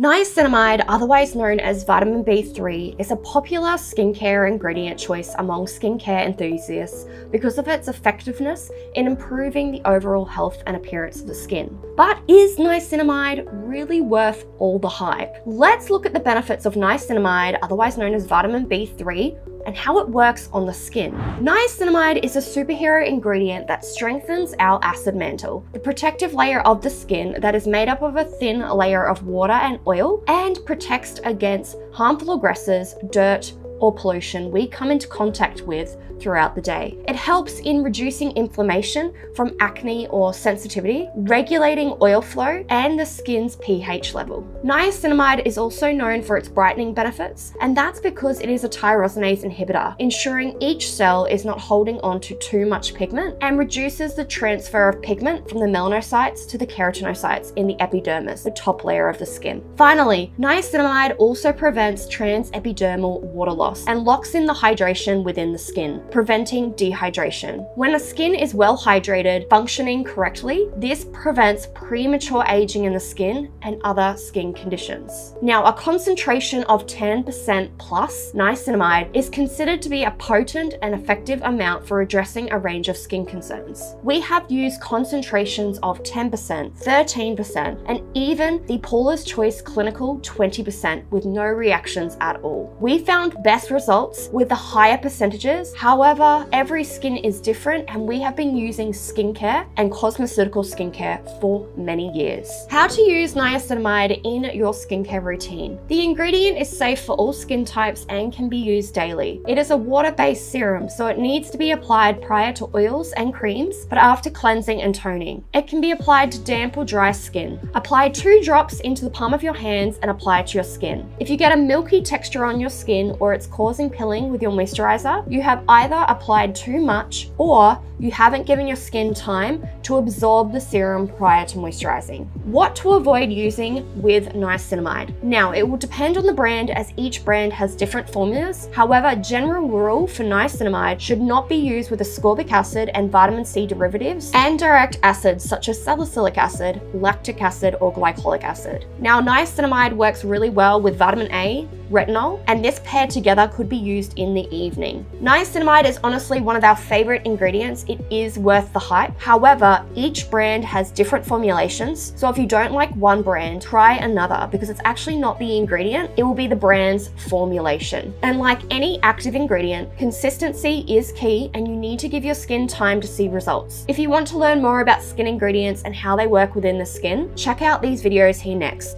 Niacinamide, otherwise known as vitamin B3, is a popular skincare ingredient choice among skincare enthusiasts because of its effectiveness in improving the overall health and appearance of the skin. But is niacinamide really worth all the hype? Let's look at the benefits of niacinamide, otherwise known as vitamin B3, and how it works on the skin. Niacinamide is a superhero ingredient that strengthens our acid mantle, the protective layer of the skin that is made up of a thin layer of water and oil and protects against harmful aggressors, dirt, or pollution we come into contact with throughout the day. It helps in reducing inflammation from acne or sensitivity, regulating oil flow, and the skin's pH level. Niacinamide is also known for its brightening benefits, and that's because it is a tyrosinase inhibitor, ensuring each cell is not holding on to too much pigment and reduces the transfer of pigment from the melanocytes to the keratinocytes in the epidermis, the top layer of the skin. Finally, niacinamide also prevents transepidermal water loss loss and locks in the hydration within the skin, preventing dehydration. When the skin is well hydrated, functioning correctly, this prevents premature aging in the skin and other skin conditions. Now, a concentration of 10% plus niacinamide is considered to be a potent and effective amount for addressing a range of skin concerns. We have used concentrations of 10%, 13%, and even the Paula's Choice Clinical 20% with no reactions at all. We found best best results with the higher percentages. However, every skin is different and we have been using skincare and cosmeceutical skincare for many years. How to use niacinamide in your skincare routine. The ingredient is safe for all skin types and can be used daily. It is a water-based serum, so it needs to be applied prior to oils and creams, but after cleansing and toning. It can be applied to damp or dry skin. Apply two drops into the palm of your hands and apply to your skin. If you get a milky texture on your skin or it's causing pilling with your moisturizer, you have either applied too much or you haven't given your skin time to absorb the serum prior to moisturizing. What to avoid using with niacinamide. Now, it will depend on the brand as each brand has different formulas. However, general rule for niacinamide should not be used with ascorbic acid and vitamin C derivatives and direct acids such as salicylic acid, lactic acid, or glycolic acid. Now, niacinamide works really well with vitamin A, retinol, and this paired together could be used in the evening. Niacinamide is honestly one of our favorite ingredients. It is worth the hype. However, each brand has different formulations. So if you don't like one brand, try another because it's actually not the ingredient. It will be the brand's formulation. And like any active ingredient, consistency is key and you need to give your skin time to see results. If you want to learn more about skin ingredients and how they work within the skin, check out these videos here next.